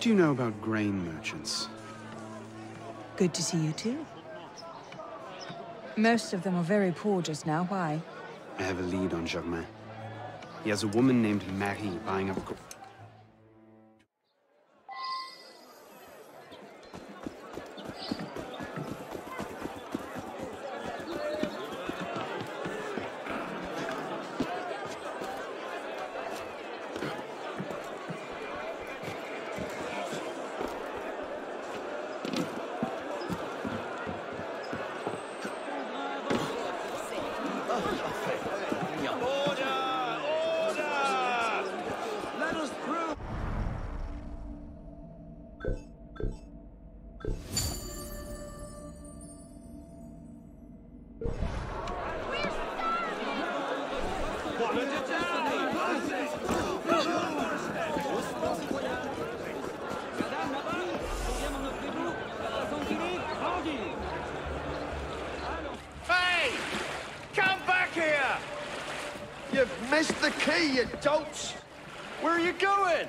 What do you know about grain merchants? Good to see you too. Most of them are very poor just now. Why? I have a lead on Germain. He has a woman named Marie buying up... Oh, You've missed the key, you dolts! Where are you going?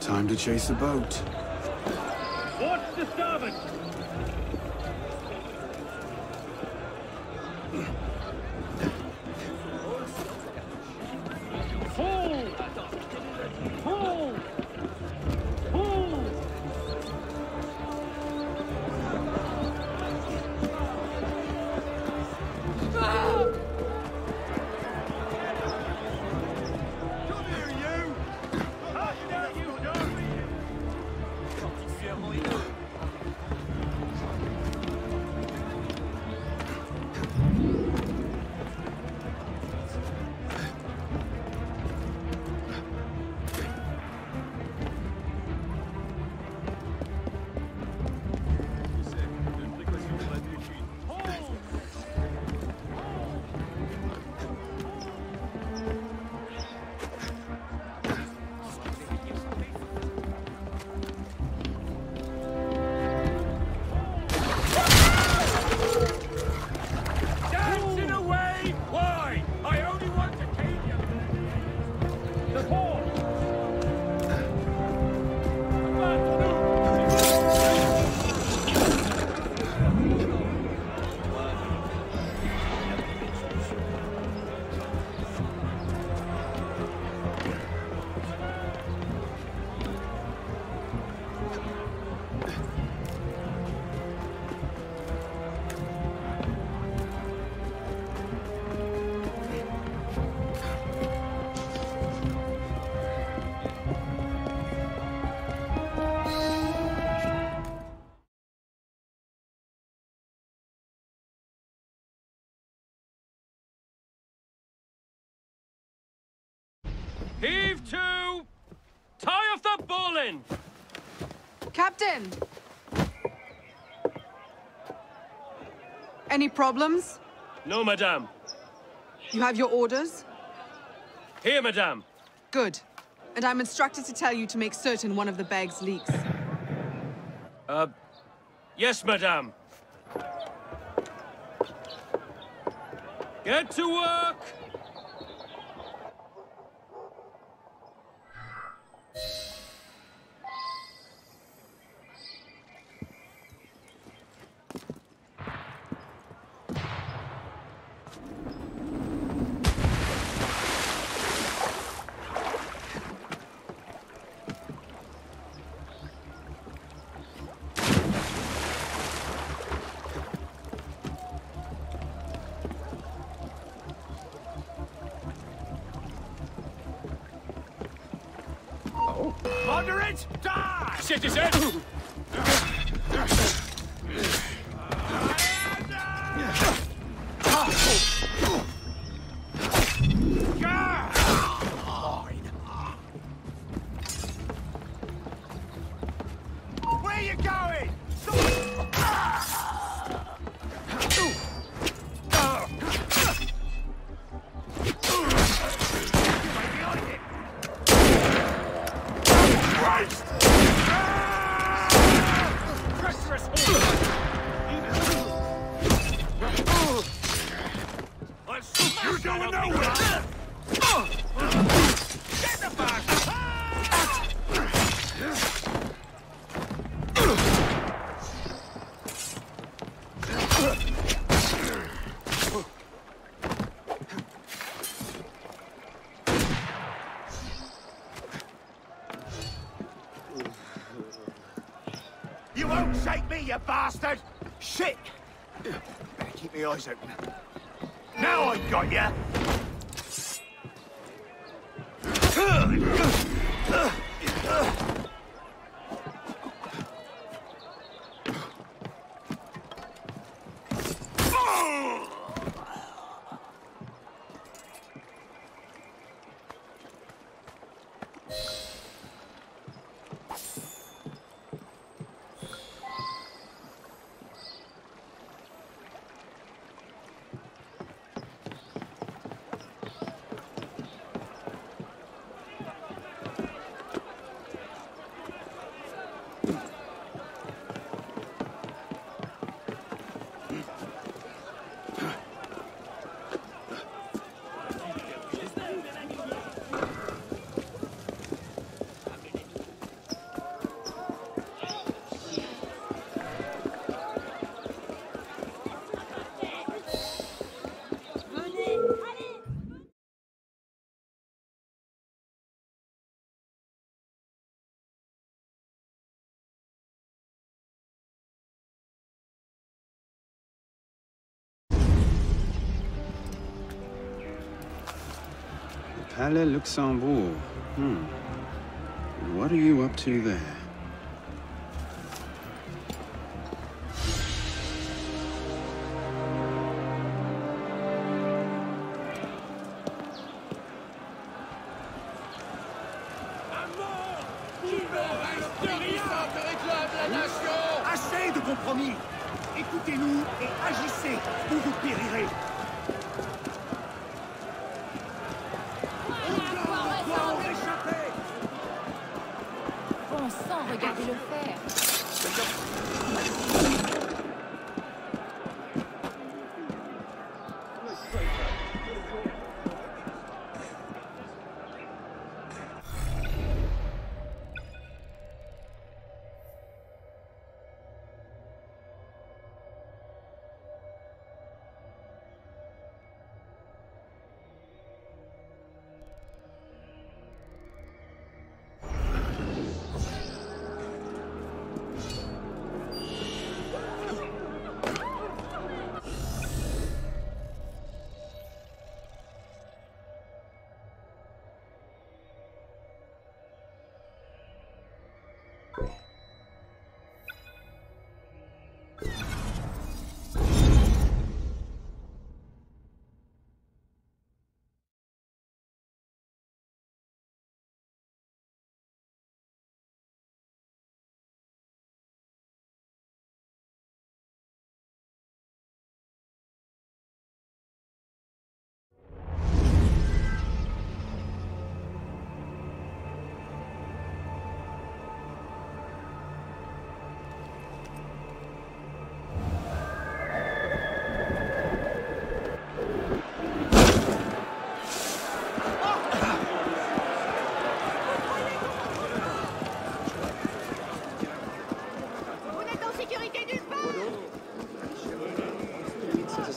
Time to chase a boat. Watch the starboard! Heave to! Tie off the bowline! Captain! Any problems? No, madame. You have your orders? Here, madame. Good. And I'm instructed to tell you to make certain one of the bags leaks. Uh, yes, madame. Get to work! Die! Citizen! bastard! Shit! Better keep my eyes open. Now I've got you! Allez, Luxembourg. Hmm. What are you up to there? Assez de compromis Écoutez-nous et agissez ou vous périrez Regardez-le faire.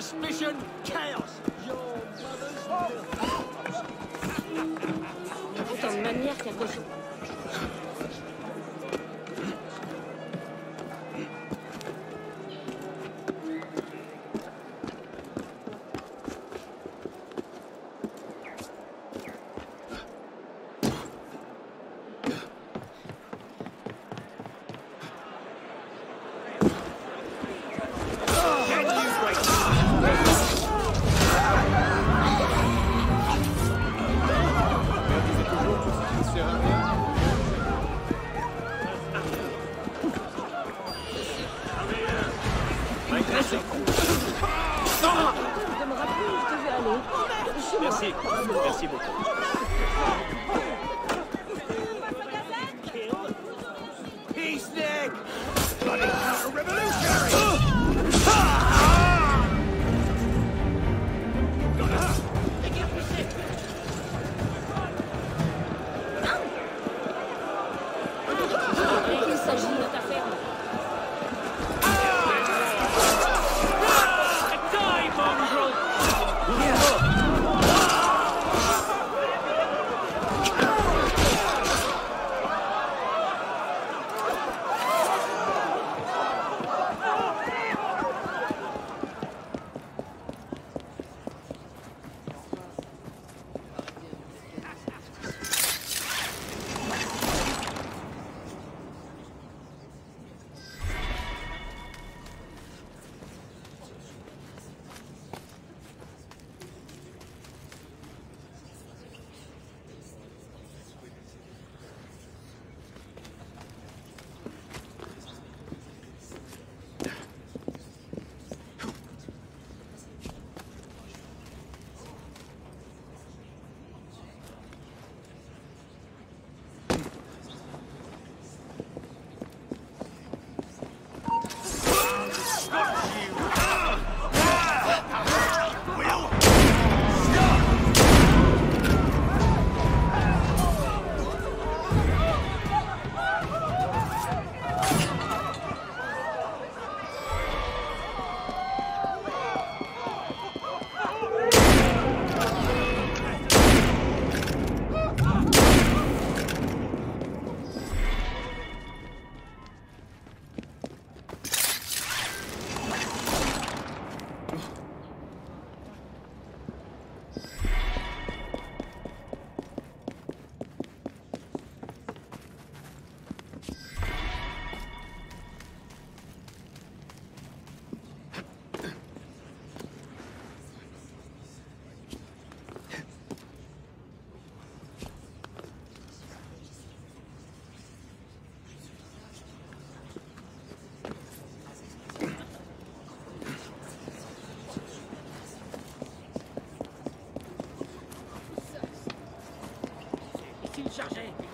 suspicion, chaos. Your mother's... manière, Merci. beaucoup. Sargent